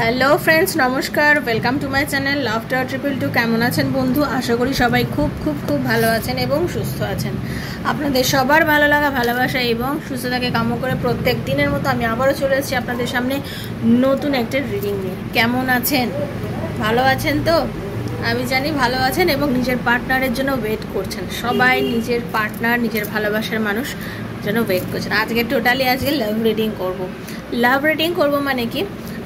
Hello friends নমস্কার। Welcome to my channel laughter triple two কেমন আছেন বন্ধু? আশা করি সবাই খুব খুব খুব ভালো আছেন এবং সুস্থ আছেন। আপনাদের সবার ভালো লাগা, ভালোবাসা এবং সুস্থতাকে কাম্য করে প্রত্যেক দিনের মতো আমি আবারও চলে এসেছি আপনাদের সামনে নতুন একটা রিডিং নিয়ে। কেমন আছেন? ভালো আছেন তো? আমি জানি ভালো আছেন এবং নিজের পার্টনারের জন্য ওয়েট করছেন। সবাই নিজের পার্টনার নিজের ভালোবাসার মানুষ জন্য ওয়েট করছেন। আজকে টোটালি আজকে লাভ রিডিং করব। লাভ রিডিং করব মানে কি?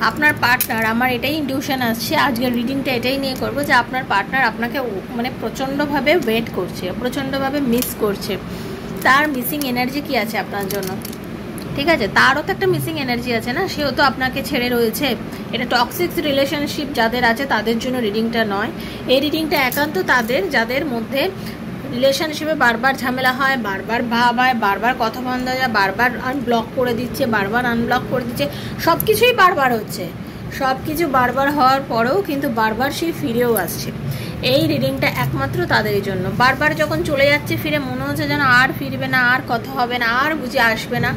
আপনার পার্টনার আমার এটাই ইনটিউশন আসছে, আজকের রিডিংটা এটাই নিয়ে করব যে আপনার পার্টনার আপনাকে মানে প্রচণ্ডভাবে ওয়েট করছে, প্রচণ্ডভাবে মিস করছে। তার মিসিং এনার্জি কি আছে আপনার জন্য? ঠিক আছে? তারও তো একটা মিসিং এনার্জি আছে না? সেও তো আপনাকে ছেড়ে রয়েছে। এটা টক্সিক রিলেশনশিপ যাদের আছে, তাদের জন্য রিডিংটা নয়। এই রিডিংটা একান্ত তাদের, যাদের মধ্যে রিলেশনশিপে বারবার ঝামেলা হয়, বারবার ভাব হয়, বারবার কথা বন্ধ হয়ে যায়, বারবার আনব্লক করে দিচ্ছে, বারবার আনব্লক করে দিচ্ছে। সব কিছুই বারবার হচ্ছে। সব কিছু বারবার হওয়ার পরেও কিন্তু বারবার সেই ফিরেও আসছে। এই রিডিংটা একমাত্র তাদের জন্য। বারবার যখন চলে যাচ্ছে, ফিরে মনে হচ্ছে যেন আর ফিরবে না, আর কথা হবে না, আর বুঝে আসবে না।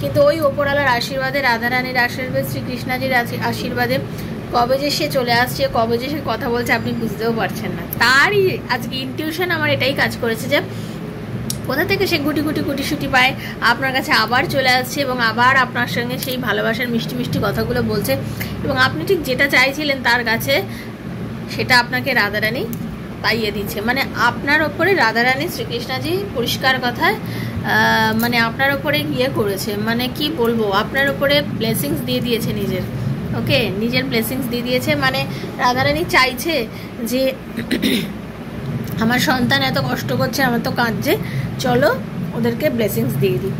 কিন্তু ওই ওপরওয়ালার আশীর্বাদে, রাধারানীর আশীর্বাদ, শ্রীকৃষ্ণাজির আশীর্বাদে কবে যে সে চলে আসছে, কবে যে সে কথা বলছে, আপনি বুঝতেও পারছেন না। তারই আজকে ইনটিউশন আমার এটাই কাজ করেছে যে, কোথা থেকে সে গুটি গুটি গুটি শুটি পায়, আপনার কাছে আবার চলে আসছে এবং আবার আপনার সঙ্গে সেই ভালোবাসার মিষ্টি মিষ্টি কথাগুলো বলছে এবং আপনি ঠিক যেটা চাইছিলেন তার কাছে, সেটা আপনাকে রাধারানী পাইয়ে দিচ্ছে। মানে আপনার ওপরে রাধারানী শ্রীকৃষ্ণাজি পরিষ্কার কথায় মানে আপনার ওপরে ইয়ে করেছে। মানে কি বলব, আপনার ওপরে ব্লেসিংস দিয়ে দিয়েছে নিজের। ওকে, নিজের ব্লেসিংস দিয়ে দিয়েছে। মানে রাধারানী চাইছে যে আমার সন্তান এত কষ্ট করছে, আমার তো কাঁদছে, চলো ওদেরকে ব্লেসিংস দিয়ে দিই।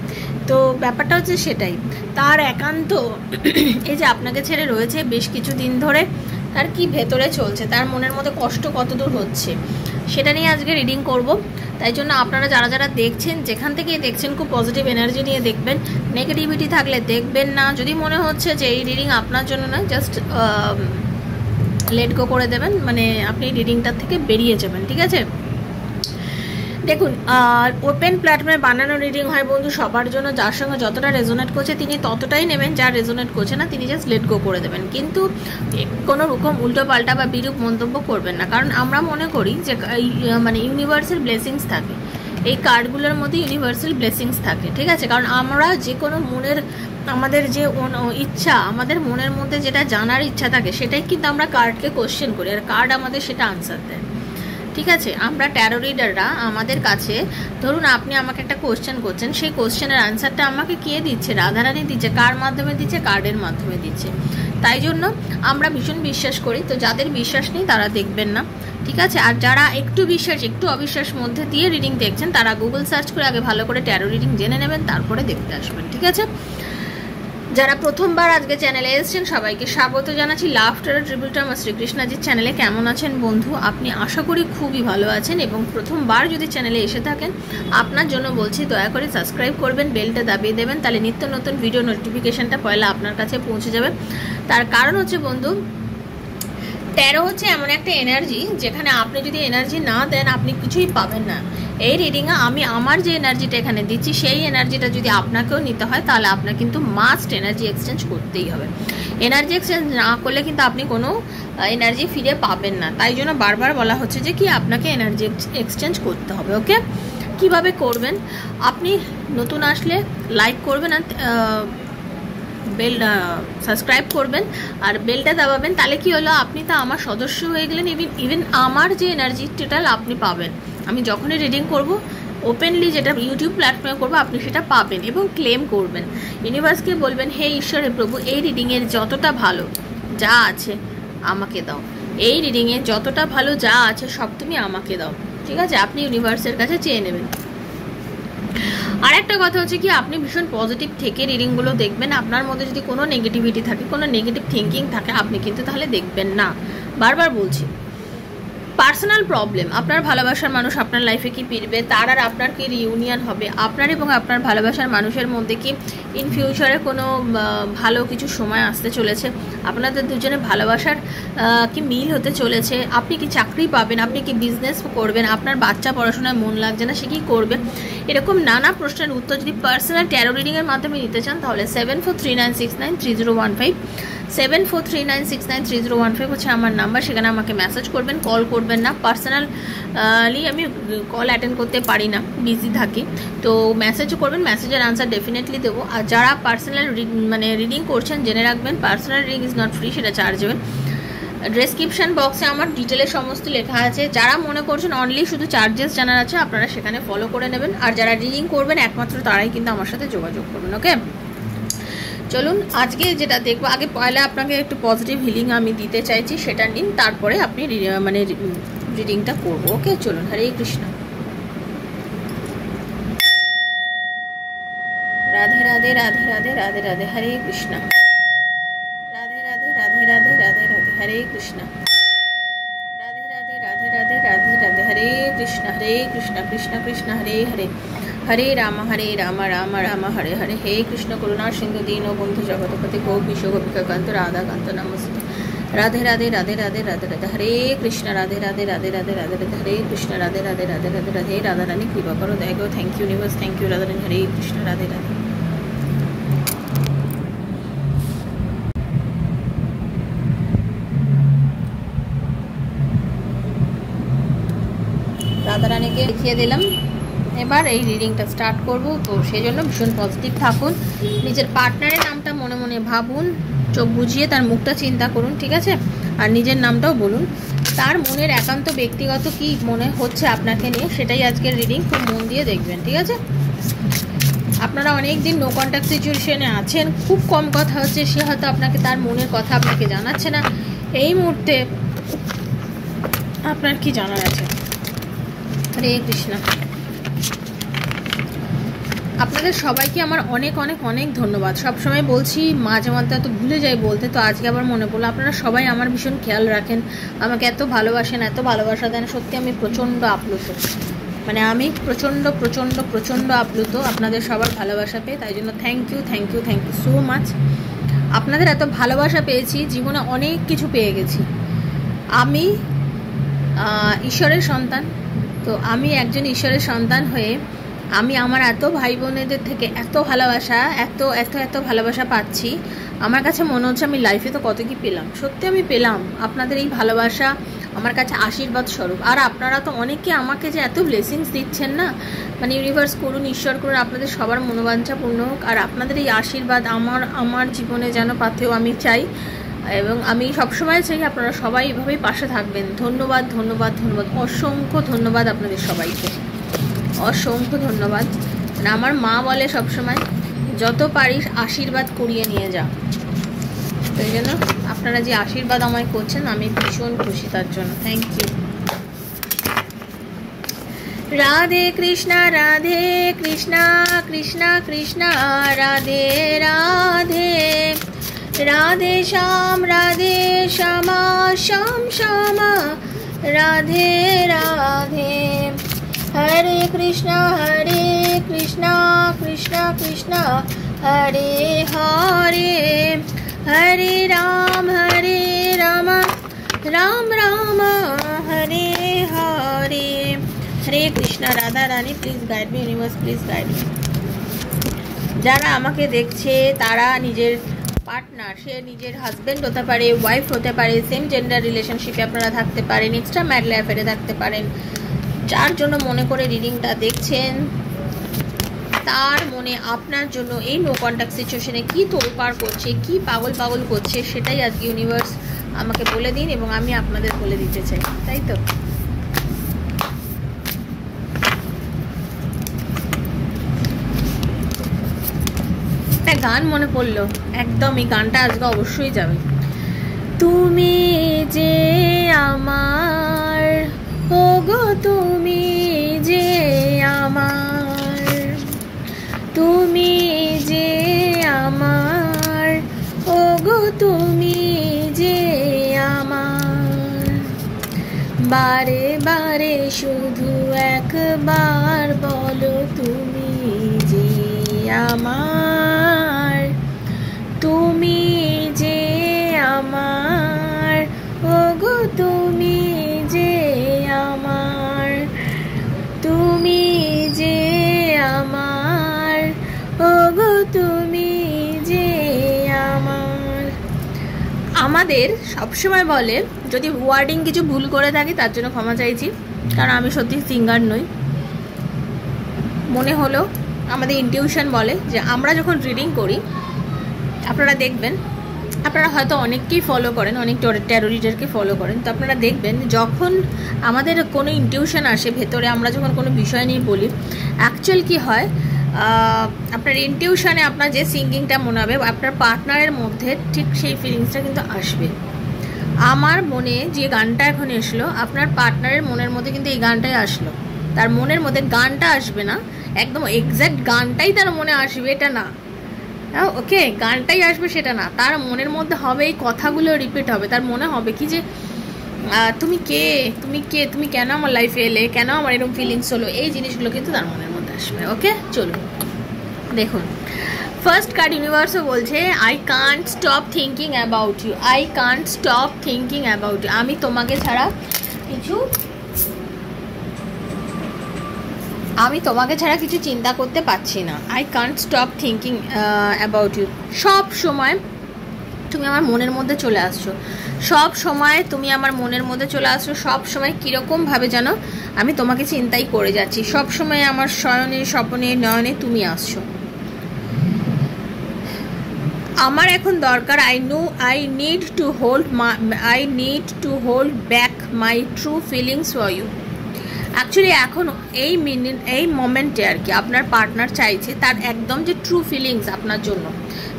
তো ব্যাপারটা হচ্ছে সেটাই। তার একান্ত এই যে আপনাকে ছেড়ে রয়েছে বেশ কিছু দিন ধরে, তার কি ভেতরে চলছে? তার মনের মধ্যে কষ্ট কতদূর হচ্ছে? সেটা নিয়ে আজকে রিডিং করব। তাই জন্য আপনারা যারা যারা দেখছেন, যেখান থেকে দেখছেন, খুব পজিটিভ এনার্জি নিয়ে দেখবেন। নেগেটিভিটি থাকলে দেখবেন না। যদি মনে হচ্ছে যে এই রিডিং আপনার জন্য না জাস্ট লেট গো করে দেবেন। মানে আপনি রিডিংটার থেকে বেরিয়ে যাবেন, ঠিক আছে? দেখুন ওপেন প্ল্যাটফর্মে বানানো রিডিং হয় বন্ধু, সবার জন্য যার সঙ্গে যতটা রেজোনেট করছে তিনি ততটাই নেবেন, যার রেজোনেট করছে না তিনি জাস্ট লেট গো করে দেবেন। কিন্তু কোনো রকম উল্টো পাল্টা বা বিরূপ মন্তব্য করবেন না। কারণ আমরা মনে করি যে মানে ইউনিভার্সাল ব্লেসিংস থাকে। এই কার্ডগুলোর মধ্যে ইউনিভার্সাল ব্লেসিংস থাকে, ঠিক আছে? কারণ আমরা যে কোনো মনের, আমাদের যে ইচ্ছা, আমাদের মনের মধ্যে যেটা জানার ইচ্ছা থাকে, সেটাই কিন্তু আমরা কার্ডকে কোশ্চেন করি। আর কার্ড আমাদের সেটা আনসার দেয়। ঠিক আছে? আমরা ট্যারো রিডাররা আমাদের কাছে, ধরুন আপনি আমাকে একটা কোশ্চেন করছেন, সেই কোশ্চেনের আনসারটা আমাকে কে দিচ্ছে? রাধারানী দিচ্ছে, কার মাধ্যমে দিচ্ছে? কার্ডের মাধ্যমে দিচ্ছে। তাই জন্য আমরা ভীষণ বিশ্বাস করি, তো যাদের বিশ্বাস নেই তারা দেখবেন না। ঠিক আছে? আর যারা একটু বিশ্বাস, একটু অবিশ্বাস মধ্যে দিয়ে রিডিং দেখছেন, তারা গুগল সার্চ করে আগে ভালো করে ট্যারো রিডিং জেনে নেবেন, তারপরে দেখতে আসবেন। ঠিক আছে? যারা প্রথমবার আজকে চ্যানেলে এসেছেন, সবাইকে স্বাগত জানাচ্ছি। লাফটার ট্রিবিউটার আমার শ্রীকৃষ্ণাজির চ্যানেলে কেমন আছেন বন্ধু? আপনি আশা করি খুবই ভালো আছেন এবং প্রথমবার যদি চ্যানেলে এসে থাকেন, আপনার জন্য বলছি, দয়া করে সাবস্ক্রাইব করবেন বেলটা দাবিয়ে দেবেন, তাহলে নিত্য নতুন ভিডিও নোটিফিকেশানটা পয়লা আপনার কাছে পৌঁছে যাবে। তার কারণ হচ্ছে বন্ধু তেরো হচ্ছে এমন একটা এনার্জি যেখানে আপনি যদি এনার্জি না দেন, আপনি কিছুই পাবেন না। এই রিডিংয়ে আমি আমার যে এনার্জিটা এখানে দিচ্ছি, সেই এনার্জিটা যদি আপনাকেও নিতে হয়, তাহলে আপনার কিন্তু মাস্ট এনার্জি এক্সচেঞ্জ করতেই হবে। এনার্জি এক্সচেঞ্জ না করলে কিন্তু আপনি কোনো এনার্জি ফিরে পাবেন না। তাই জন্য বারবার বলা হচ্ছে যে কি আপনাকে এনার্জি এক্সচেঞ্জ করতে হবে ওকে কীভাবে করবেন? আপনি নতুন আসলে লাইক করবেন আর বেল সাবস্ক্রাইব করবেন আর বেলটা দাবাবেন, তাহলে কি হলো, আপনি তো আমার সদস্য হয়ে গেলেন ইভেন ইভেন আমার যে এনার্জি টোটাল আপনি পাবেন। আমি যখনই রিডিং করব ওপেনলি যেটা ইউটিউব প্ল্যাটফর্মে করব, আপনি সেটা পাবেন এবং ক্লেম করবেন। ইউনিভার্সকে বলবেন, হে ঈশ্বরে প্রভু, এই রিডিংয়ের যতটা ভালো, যা আছে, আমাকে দাও। এই রিডিংয়ে যতটা ভালো, যা আছে, সব তুমি আমাকে দাও। ঠিক আছে? আপনি ইউনিভার্সের কাছে চেয়ে নেবেন। আর একটা কথা হচ্ছে কি, আপনি ভীষণ পজিটিভ থেকে রিডিংগুলো দেখবেন, আপনার মধ্যে যদি কোনো নেগেটিভিটি থাকে, কোনো নেগেটিভ থিঙ্কিং থাকে, আপনি কিন্তু তাহলে দেখবেন না। বারবার বলছি। পার্সোনাল প্রবলেম, আপনার ভালোবাসার মানুষ আপনার লাইফে কি ফিরবে, তার আর আপনার কি রিউনিয়ন হবে, আপনার এবং আপনার ভালোবাসার মানুষের মধ্যে কি ইন ফিউচারে কোনো ভালো কিছু সময় আসতে চলেছে? আপনাদের দুজনে ভালোবাসার কি মিল হতে চলেছে? আপনি কি চাকরি পাবেন, আপনি কি বিজনেস করবেন, আপনার বাচ্চা পড়াশোনায় মন লাগছে না, সে কি করবে? এরকম নানা প্রশ্নের উত্তর যদি পার্সোনাল ট্যারো রিডিংয়ের মাধ্যমে নিতে চান, তাহলে seven four three nine six nine three zero one five seven four three nine six nine three zero one five হচ্ছে আমার নাম্বার সেখানে আমাকে মেসেজ করবেন কল করবেন না। পার্সোনালি আমি কল অ্যাটেন্ড করতে পারি না বিজি থাকি। তো মেসেজও করবেন মেসেজের আনসার ডেফিনেটলি দেবো। আর যারা পার্সোনাল মানে রিডিং করছেন, জেনে রাখবেন personal reading is not free সেটা চার্জ হবে ডেসক্রিপশন বক্সে আমার ডিটেলে সমস্ত লেখা আছে। যারা মনে করছেন অনলি শুধু চার্জেস জানার আছে, আপনারা সেখানে ফলো করে নেবেন। আর যারা রিডিং করবেন, একমাত্র তারাই কিন্তু আমার সাথে যোগাযোগ করবেন ওকে চলুন আজকে যেটা দেখব আগে পয়লা আপনাকে একটু পজিটিভ হিলিং আমি দিতে চাইছি সেটা নিন তারপরে আপনি মানে রিডিংটা করব ওকে চলুন হরে কৃষ্ণ রাধে রাধে রাধে রাধে রাধে রাধে হরে কৃষ্ণ রাধে রাধে রাধে রাধে রাধে রাধে হরে কৃষ্ণ রাধে রাধে রাধে রাধে রাধে রাধে হরে কৃষ্ণ হরে কৃষ্ণ কৃষ্ণ কৃষ্ণ হরে হরে হরে রাম হরে রাম রাম রাম হরে হরে হে কৃষ্ণ করুণা সিংহ দীন বন্ধু জগতপতি বিশ্ব গোপিকান্ত রাধা কান্ত নমস্তে রাধে রাধে রাধে রাধে রাধে রাধে হরে কৃষ্ণ রাধে রাধে রাধে রাধে রাধে রাধে হরে কৃষ্ণ রাধে রাধে রাধে রাধে রাধে রাধা রানী কৃপা করো গো thank you universe thank you Radha Rani Hare Krishna Radhe Radhe রাধারানীকে দেখিয়ে দিলাম এবার এই রিডিংটা স্টার্ট করব। তো সেই জন্য ভীষণ পজিটিভ থাকুন। নিজের পার্টনারের নামটা মনে মনে ভাবুন, চোখ বুঝিয়ে তার মুখটা চিন্তা করুন, ঠিক আছে? আর নিজের নামটাও বলুন। তার মনের একান্ত ব্যক্তিগত কি মনে হচ্ছে আপনাকে নিয়ে, সেটাই আজকের রিডিং খুব মন দিয়ে দেখবেন, ঠিক আছে? আপনারা অনেক দিন নো কন্ট্যাক্ট সিচুয়েশনে আছেন। খুব কম কথা হচ্ছে, সে হয়তো আপনাকে তার মনের কথা আপনাকে জানাচ্ছে না। এই মুহূর্তে আপনার কি জানার আছে? হরে কৃষ্ণ। আপনাদের সবাইকে আমার অনেক অনেক অনেক ধন্যবাদ। সবসময় বলছি, মাঝে মাঝে এত ভুলে যাই বলতে, তো আজকে আবার মনে পড়ল, আপনারা সবাই আমার ভীষণ খেয়াল রাখেন, আমাকে এত ভালোবাসেন, এত ভালোবাসা দেন, সত্যি আমি প্রচণ্ড আপ্লুত। মানে আমি প্রচণ্ড প্রচণ্ড প্রচণ্ড আপ্লুত, আপনাদের সবার ভালোবাসা পেয়ে, তাই জন্য thank you thank you thank you so much আপনাদের এত ভালোবাসা পেয়েছি, জীবনে অনেক কিছু পেয়ে গেছি। আমি ঈশ্বরের সন্তান, তো আমি একজন ঈশ্বরের সন্তান হয়ে আমি আমার এত ভাই বোনেদের থেকে এত ভালোবাসা, এত এত এত ভালোবাসা পাচ্ছি, আমার কাছে মনে হচ্ছে আমি লাইফে তো কত কি পেলাম। সত্যি আমি পেলাম। আপনাদের এই ভালোবাসা আমার কাছে আশীর্বাদ স্বরূপ। আর আপনারা তো অনেকে আমাকে যে এত ব্লেসিংস দিচ্ছেন না মানে ইউনিভার্স করুন, ঈশ্বর করুন, আপনাদের সবার মনোবাঞ্ছা পূর্ণ হোক, আর আপনাদের এই আশীর্বাদ আমার আমার জীবনে যেন পাথেও আমি চাই, এবং আমি সবসময় চাই আপনারা সবাই এভাবেই পাশে থাকবেন। ধন্যবাদ ধন্যবাদ ধন্যবাদ, অসংখ্য ধন্যবাদ আপনাদের সবাইকে। অসংখ্য ধন্যবাদ। মানে আমার মা বলে সবসময়, যত পারিস আশীর্বাদ করিয়ে নিয়ে যা। তো জন্য আপনারা যে আশীর্বাদ আমায় করছেন, আমি ভীষণ খুশি তার জন্য। Thank you Radhe Krishna Radhe Krishna Krishna Krishna, Radhe Radhe. Radhe Shyam, Radhe Shyama, Shyam, Shyama. Radhe Radhe. Hare Krishna Hare Krishna Krishna Krishna, Hare Hare. Hare Ram Hare Ram Ram Ram, Hare Hare. Hare Krishna, Radha Rani please guide me universe please guide me যারা আমাকে দেখছে, তারা নিজের partner সে নিজের husband হতে পারে wife হতে পারে সেম জেন্ডার রিলেশনশিপে আপনারা থাকতে পারেন এক্সট্রা ম্যারিড অ্যাফেয়ারে থাকতে পারেন। যার জন্য মনে করে রিডিংটা দেখছেন, তার মনে আপনার জন্য এই নো কন্ট্যাক্ট সিচুয়েশনে কী তোলপাড় করছে, কি পাগল পাগল করছে, সেটাই আজকে ইউনিভার্স আমাকে বলে দিন এবং আমি আপনাদের বলে দিতে চাই, তাই তো? গান মনে পড়ল, একদম এই গানটা আজকে অবশ্যই যাবে। তুমি যে আমার ওগো, তুমি যে আমার, তুমি যে আমার, ওগো, তুমি যে আমার। বারে বারে শুধু একবার বলো, তুমি যে আমার, তুমি যে আমার। আমাদের সবসময় বলে, যদি ওয়ার্ডিং কিছু ভুল করে থাকি, তার জন্য ক্ষমা চাইছি। কারণ আমি সত্যি সিঙ্গার নই। মনে হলো আমাদের ইনটিউশন বলে যে আমরা যখন রিডিং করি, আপনারা দেখবেন, আপনারা হয়তো অনেককেই ফলো করেন, অনেক টেরোরিটারকে ফলো করেন, তো আপনারা দেখবেন যখন আমাদের কোনো ইনটিউশন আসে, ভেতরে আমরা যখন কোনো বিষয় নিয়ে বলি অ্যাকচুয়াল কি হয় আপনার ইনটিউশনে আপনার যে সিঙ্গিংটা মনে হবে, আপনার পার্টনারের মধ্যে ঠিক সেই ফিলিংসটা কিন্তু আসবে। আমার মনে যে গানটা এখন এসলো, আপনার পার্টনারের মনের মধ্যে কিন্তু এই গানটাই আসলো। তার মনের মধ্যে গানটা আসবে না, একদম এক্স্যাক্ট গানটাই তার মনে আসবে এটা না। ওকে গানটাই আসবে সেটা না। তার মনের মধ্যে হবে এই কথাগুলো রিপিট হবে। তার মনে হবে কি যে তুমি কে? তুমি কে? তুমি কেন আমার লাইফে এলে? কেন আমার এরকম ফিলিংস হলো? এই জিনিসগুলো কিন্তু তার মনের আসবে ওকে চলুন, দেখুন। ফার্স্ট কার্ড ইউনিভার্সও বলছে I can't stop thinking about you I can't stop thinking about you আমি তোমাকে ছাড়া কিছু, আমি তোমাকে ছাড়া কিছু চিন্তা করতে পারছি না। I can't stop thinking about you সব সময় তুমি আমার মনের মধ্যে চলে আসছো। সব সময় তুমি আমার মনের মধ্যে চলে আসছো, সব সময় কীরকমভাবে যেন আমি তোমাকে চিন্তাই করে যাচ্ছি। সব সময় আমার শয়নে স্বপনে, নয়নে তুমি আসছো। আমার এখন দরকার I know I need to hold মা I need to hold back my true feelings for you actually এখন এই মিনিট এই মোমেন্টে আর কি আপনার পার্টনার চাইছে তার একদম যে ট্রু ফিলিংস আপনার জন্য।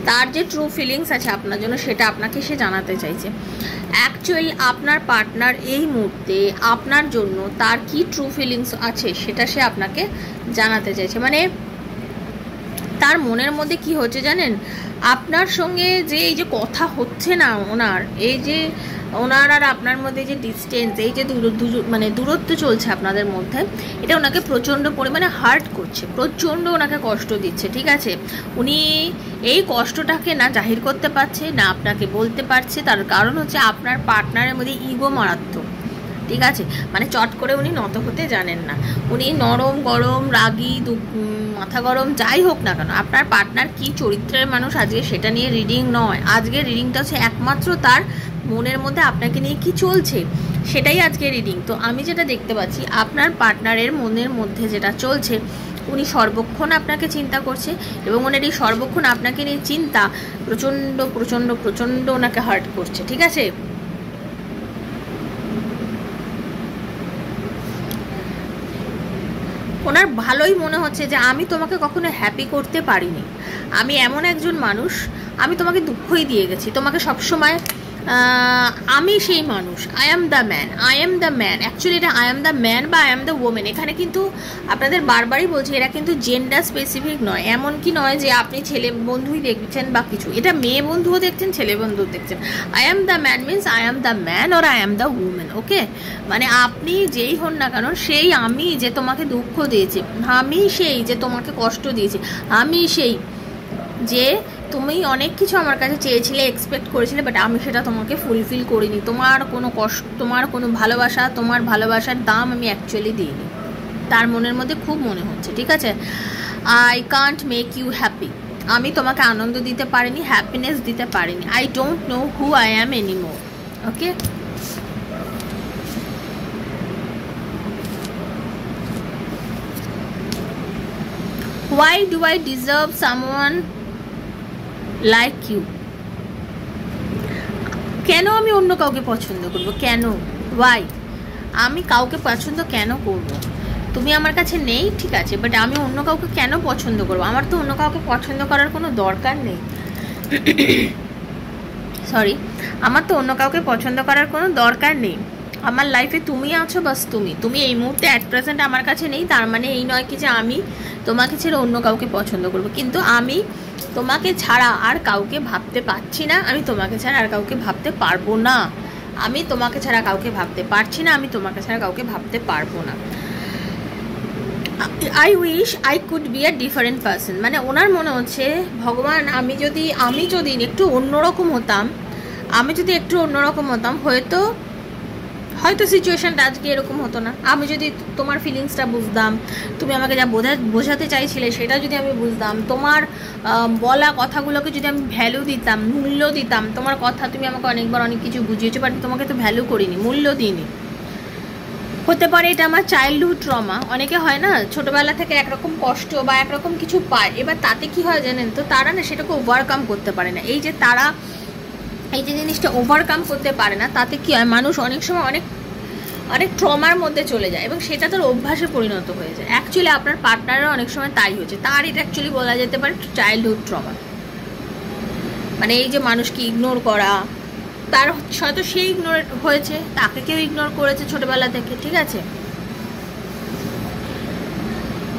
তার যে ট্রু ফিলিংস আছে আপনার জন্য, সেটা আপনাকে সে জানাতে চাইছে। অ্যাকচুয়ালি আপনার পার্টনার এই মুহূর্তে আপনার জন্য তার কি ট্রু ফিলিংস আছে, সেটা সে আপনাকে জানাতে চাইছে। মানে তার মনের মধ্যে কি হচ্ছে জানেন? আপনার সঙ্গে যে এই যে কথা হচ্ছে না ওনার, এই যে ওনার আর আপনার মধ্যে যে ডিস্টেন্স এই যে মানে দূরত্ব চলছে আপনাদের মধ্যে, এটা ওনাকে প্রচণ্ড পরিমাণে হার্ট করছে, প্রচণ্ড ওনাকে কষ্ট দিচ্ছে, ঠিক আছে? উনি এই কষ্টটাকে না জাহির করতে পারছে, না আপনাকে বলতে পারছে, তার কারণ হচ্ছে আপনার পার্টনারের মধ্যে ইগো মারাত্মক, ঠিক আছে? মানে চট করে উনি নত হতে জানেন না। উনি নরম, গরম, রাগি মাথা গরম, যাই হোক না কেন, আপনার পার্টনার কি চরিত্রের মানুষ আজকে সেটা নিয়ে রিডিং নয়। আজকে রিডিংটা হচ্ছে একমাত্র তার মনের মধ্যে আপনাকে নিয়ে কি চলছে, সেটাই আজকে রিডিং তো আমি যেটা দেখতে পাচ্ছি, আপনার পার্টনারের মনের মধ্যে যেটা চলছে, উনি সর্বক্ষণ আপনাকে চিন্তা করছে এবং ওনার এই সর্বক্ষণ আপনাকে নিয়ে চিন্তা প্রচণ্ড প্রচণ্ড প্রচণ্ড ওনাকে হার্ট করছে, ঠিক আছে? ওনার ভালোই মনে হচ্ছে যে আমি তোমাকে কখনো হ্যাপি করতে পারিনি। আমি এমন একজন মানুষ, আমি তোমাকে দুঃখই দিয়ে গেছি। তোমাকে সবসময় আমি সেই মানুষ। I am the man I am the man actually এটা আই এম দ্য ম্যান বা আই এম দ্য ওমেন এখানে কিন্তু আপনাদের বারবারই বলছি এটা কিন্তু জেন্ডার স্পেসিফিক নয়। এমন কি নয় যে আপনি ছেলে বন্ধুই দেখছেন বা কিছু। এটা মেয়ে বন্ধুও দেখছেন, ছেলে বন্ধুও দেখছেন। I am the man means I am the man or I am the women okay মানে আপনি যেই হন না কেন, সেই আমি যে তোমাকে দুঃখ দিয়েছি, আমি সেই যে তোমাকে কষ্ট দিয়েছি, আমি সেই যে তুমি অনেক কিছু আমার কাছে চেয়েছিলে এক্সপেক্ট করেছিলে বাট আমি সেটা তোমাকে ফুলফিল করিনি। তোমার কোনো কষ্ট, তোমার কোনো ভালোবাসা, তোমার ভালোবাসার দাম আমি অ্যাকচুয়ালি দিইনি। তার মনের মধ্যে খুব মনে হচ্ছে, ঠিক আছে? I can't make you happy আমি তোমাকে আনন্দ দিতে পারিনি হ্যাপিনেস দিতে পারিনি। I don't know who I am anymore okay why do I deserve someone like you কেন আমি অন্য কাউকে পছন্দ করব? কেন? ওয়াই আমি কাউকে পছন্দ কেন করব? তুমি আমার কাছে নেই, ঠিক আছে বাট আমি অন্য কাউকে কেন পছন্দ করব? আমার তো অন্য কাউকে পছন্দ করার কোনো দরকার নেই। সরি আমার তো অন্য কাউকে পছন্দ করার কোনো দরকার নেই। আমার লাইফে তুমি আছো, বাস তুমি। তুমি এই মুহূর্তে অ্যাট প্রেজেন্ট আমার কাছে নেই, তার মানে এই নয় কি যে আমি তোমাকে ছেড়ে অন্য কাউকে পছন্দ করব। কিন্তু আমি তোমাকে ছাড়া আর কাউকে ভাবতে পারছি না। আমি তোমাকে ছাড়া আর কাউকে ভাবতে পারব না। আমি তোমাকে ছাড়া কাউকে ভাবতে পারছি না। আমি তোমাকে ছাড়া কাউকে ভাবতে পারব না। I wish I could be a different person মানে ওনার মনে হচ্ছে, ভগবান, আমি যদি আমি যদি একটু অন্যরকম হতাম, আমি যদি একটু অন্যরকম হতাম, হয়তো হয়তো সিচুয়েশানটা আজকে এরকম হতো না। আমি যদি তোমার ফিলিংসটা বুঝতাম, তুমি আমাকে যা বোঝা, বোঝাতে চাইছিলে সেটা যদি আমি বুঝতাম, তোমার বলা কথাগুলোকে যদি আমি ভ্যালু দিতাম, মূল্য দিতাম, তোমার কথা তুমি আমাকে অনেকবার অনেক কিছু বুঝিয়েছো বাট তোমাকে তো ভ্যালু করিনি, মূল্য দিইনি। হতে পারে এটা আমার চাইল্ডহুড ট্রমা অনেকে হয় না, ছোটোবেলা থেকে একরকম কষ্ট বা একরকম কিছু পায়, এবার তাতে কি হয় জানেন তো, তারা না সেটাকে ওভারকাম করতে পারে না। এই যে তারা এই যে জিনিসটা ওভারকাম করতে পারে না, তাতে কি হয়, মানুষ অনেক সময় অনেক অনেক ট্রমার মধ্যে চলে যায় এবং সেটা তার অভ্যাসে পরিণত হয়ে যায়। অ্যাকচুয়ালি আপনার পার্টনারও অনেক সময় তাই হয়েছে। তার এটা অ্যাকচুয়ালি বলা যেতে পারে চাইল্ডহুড ট্রমা মানে এই যে মানুষকে ইগনোর করা, তার হয়তো সে ইগনোর হয়েছে, তাকে কেউ ইগনোর করেছে ছোটবেলা থেকে, ঠিক আছে?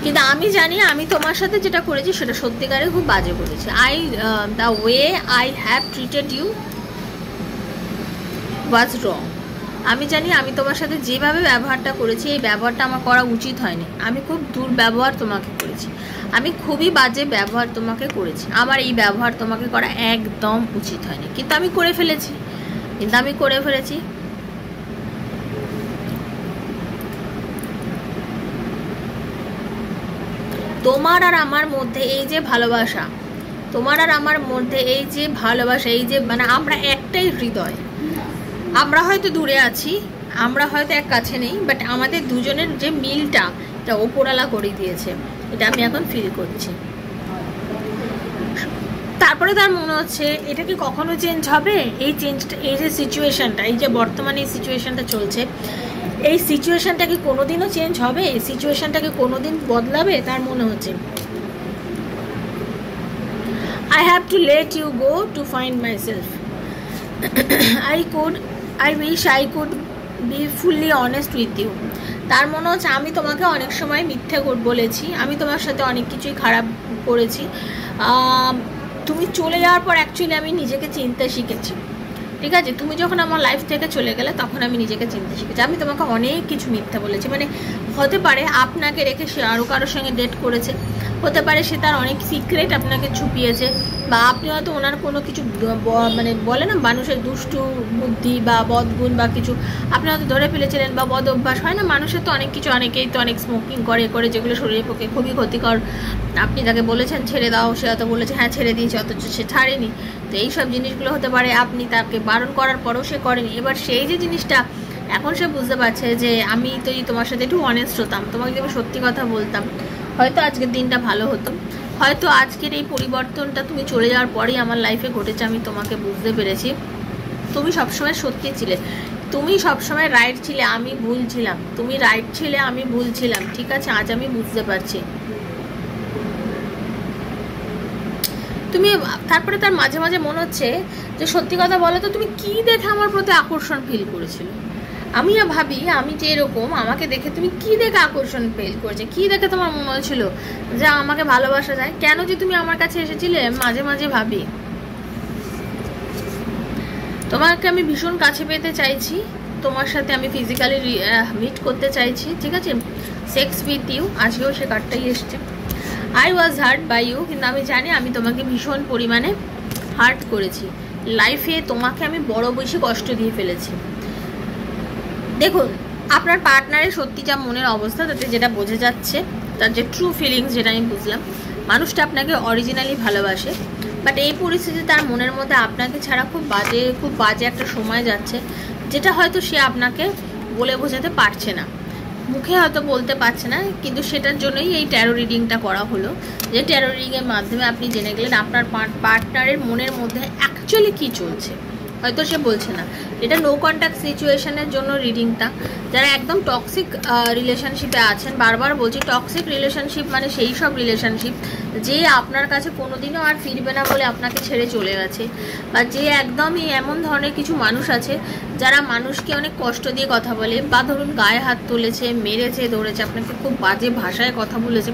কিন্তু আমি জানি, আমি তোমার সাথে যেটা করেছি, সেটা সত্যিকারে খুব বাজে করেছি। I the way I have treated you was wrong আমি জানি আমি তোমার সাথে যেভাবে ব্যবহারটা করেছি, এই ব্যবহারটা আমার করা উচিত হয়নি। আমি খুব দুর্ব্যবহার তোমাকে করেছি। আমি খুবই বাজে ব্যবহার তোমাকে করেছি। আমার এই ব্যবহার তোমাকে করা একদম উচিত হয়নি। কিন্তু আমি করে ফেলেছি। কিন্তু আমি করে ফেলেছি। তোমার আর আমার মধ্যে এই যে ভালোবাসা, তোমার আর আমার মধ্যে এই যে ভালোবাসা, এই যে মানে আমরা একটাই হৃদয়। আমরা হয়তো দূরে আছি, আমরা হয়তো এক কাছে নেই বাট আমাদের দুজনের যে মিলটা, এটা ওপরালা করে দিয়েছে। এটা আমি এখন ফিল করছি। তারপরে তার মনে হচ্ছে, এটা কি কখনো চেঞ্জ হবে? এই চেঞ্জটা এই যে সিচুয়েশনটা এই যে বর্তমানে এই সিচুয়েশনটা চলছে, এই সিচুয়েশনটা কি কোনোদিনও চেঞ্জ হবে? এই সিচুয়েশনটাকে কোনোদিন বদলাবে? তার মনে হচ্ছে। I have to let you go to myself I could I wish I could be fully honest with you. তার মনে হচ্ছে আমি তোমাকে অনেক সময় মিথ্যে বলেছি, আমি তোমার সাথে অনেক কিছুই খারাপ করেছি। তুমি চলে যাওয়ার পর অ্যাকচুয়ালি আমি নিজেকে চিনতে শিখেছি। ঠিক আছে? তুমি যখন আমার লাইফ থেকে চলে গেলে তখন আমি নিজেকে চিনতে শিখেছি। আমি তোমাকে অনেক কিছু মিথ্যে বলেছি। মানে হতে পারে আপনাকে রেখে সে আরও কারোর সঙ্গে ডেট করেছে। হতে পারে সে তার অনেক সিক্রেট আপনাকে ছুপিয়েছে বা আপনি হয়তো ওনার কোনো কিছু মানে বলে না, মানুষের দুষ্টু বুদ্ধি বা বদগুণ বা কিছু। আপনি হয়তো ধরে ফেলেছিলেন বা বদ অভ্যাস হয় না, মানুষের তো অনেক কিছু, অনেকেই তো অনেক স্মোকিং করে করে যেগুলো শরীরের পক্ষে খুবই ক্ষতিকর। আপনি তাকে বলেছেন, ছেড়ে দাও। সে হয়তো বলেছে হ্যাঁ ছেড়ে দিয়েছে, অথচ সে ছাড়েনি। তো এইসব জিনিসগুলো হতে পারে আপনি তাকে বারণ করার পরেও সে করেনি। এবার সেই যে জিনিসটা এখন সে বুঝতে পারছে যে আমি তো তোমার সাথে একটু অনেস্ট হতাম, তোমাকে যদি আমি সত্যি কথা বলতাম, হয়তো আজকের দিনটা ভালো হতো। হয়তো আজকের এই পরিবর্তনটা তুমি চলে যাওয়ার পরেই আমার লাইফে ঘটেছে, আমি তোমাকে বুঝতে পেরেছি। তুমি সবসময় সত্যি ছিলে। তুমি সবসময় রাইট ছিলে, আমি ভুল ছিলাম। তুমি রাইট ছিলে, আমি ভুল ছিলাম। ঠিক আছে, আজ আমি বুঝতে পারছি। তুমি তারপরে তার মাঝে মাঝে মনে হচ্ছে যে সত্যি কথা বলো তো, তুমি কি দেখে আমার প্রতি আকর্ষণ ফিল করেছিল? আমি ভাবি, আমি যে এরকম, আমাকে দেখে তুমি কি দেখে আকর্ষণ ফিল করেছে? কি দেখে তোমার মনে হয়েছিল যে আমাকে ভালোবাসা যায় কেন যে তুমি আমার কাছে এসেছিলে? মাঝে মাঝে ভাবি। তোমাকে আমি ভীষণ কাছে পেতে চাইছি। তোমার সাথে আমি ফিজিক্যালি মিট করতে চাইছি, ঠিক আছে? সেক্স উইথ ইউ আজকেও সে কার্ডটাই এসছে। I was hurt by you কিন্তু আমি জানি আমি তোমাকে ভীষণ পরিমাণে হার্ট করেছি। লাইফে তোমাকে আমি বড় বেশি কষ্ট দিয়ে ফেলেছি। দেখুন, আপনার পার্টনারের সত্যি যা মনের অবস্থা, তাতে যেটা বোঝা যাচ্ছে, তার যে ট্রু ফিলিংস যেটা আমি বুঝলাম, মানুষটা আপনাকে অরিজিনালি ভালোবাসে বাট এই পরিস্থিতি তার মনের মধ্যে আপনাকে ছাড়া খুব বাজে খুব বাজে একটা সময় যাচ্ছে, যেটা হয়তো সে আপনাকে বলে বোঝাতে পারছে না। মুখে হয়তো বলতে পারছে না, কিন্তু সেটার জন্যই এই ট্যারো রিডিংটা করা হলো, যে ট্যারো রিডিংয়ের মাধ্যমে আপনি জেনে গেলেন আপনার পার্টনারের মনের মধ্যে অ্যাকচুয়ালি কী চলছে। হয়তো সে বলছে না। এটা নো কন্ট্যাক্ট সিচুয়েশনের জন্য রিডিংটা যারা একদম টক্সিক রিলেশনশিপে আছেন, বারবার বলছি টক্সিক রিলেশনশিপ মানে সেই সব রিলেশনশিপ যে আপনার কাছে কোনোদিনও আর ফিরবে না বলে আপনাকে ছেড়ে চলে গেছে। বা যে একদমই এমন ধরনের কিছু মানুষ আছে, যারা মানুষকে অনেক কষ্ট দিয়ে কথা বলে, বা ধরুন গায়ে হাত তুলেছে, মেরেছে, ধরেছে, আপনাকে খুব বাজে ভাষায় কথা বলেছে।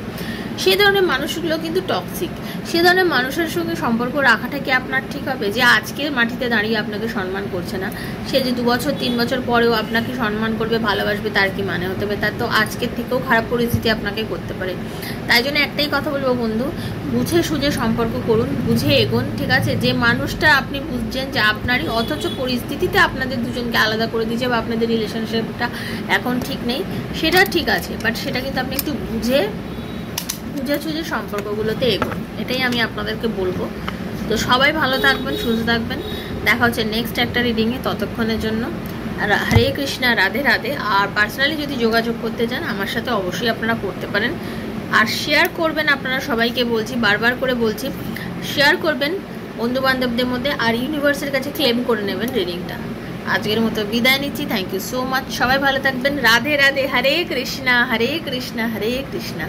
সেই ধরনের মানুষগুলো কিন্তু টক্সিক সে ধরনের মানুষের সঙ্গে সম্পর্ক রাখাটা কি আপনার ঠিক হবে? যে আজকে মাটিতে দাঁড়িয়ে আপনাকে সম্মান করছে না? সে যে দু বছর, তিন বছর পরেও আপনাকে সম্মান করবে, ভালোবাসবে, তার কি মানে হতে হবে তার তো আজকের থেকেও খারাপ পরিস্থিতি আপনাকে করতে পারে। তাই জন্য একটাই কথা বলব বন্ধু, বুঝে সুঝে সম্পর্ক করুন, বুঝে এগোন, ঠিক আছে? যে মানুষটা আপনি বুঝছেন যে আপনারই, অথচ পরিস্থিতিতে আপনাদের দুজনকে আলাদা করে দিয়েছে বা আপনাদের রিলেশনশিপটা এখন ঠিক নেই, সেটা ঠিক আছে বাট সেটা কিন্তু আপনি একটু বুঝে সুঝে সম্পর্কগুলোতে এগোন, এটাই আমি আপনাদেরকে বলব। তো সবাই ভালো থাকবেন, সুস্থ থাকবেন। দেখা হচ্ছে নেক্সট একটা রিডিংয়ে ততক্ষণের জন্য। হরে কৃষ্ণা, রাধে রাধে। আর পার্সোনালি যদি যোগাযোগ করতে চান, আমার সাথে অবশ্যই আপনারা করতে পারেন। আর শেয়ার করবেন, আপনারা সবাইকে বলছি, বারবার করে বলছি শেয়ার করবেন বন্ধু বান্ধবদের মধ্যে আর ইউনিভার্সের কাছে ক্লেম করে নেবেন রিডিংটা আজকের মতো বিদায় নিচ্ছি থ্যাংক ইউ সো মাচ সবাই ভালো থাকবেন। রাধে রাধে, হরে কৃষ্ণা হরে কৃষ্ণা হরে কৃষ্ণা।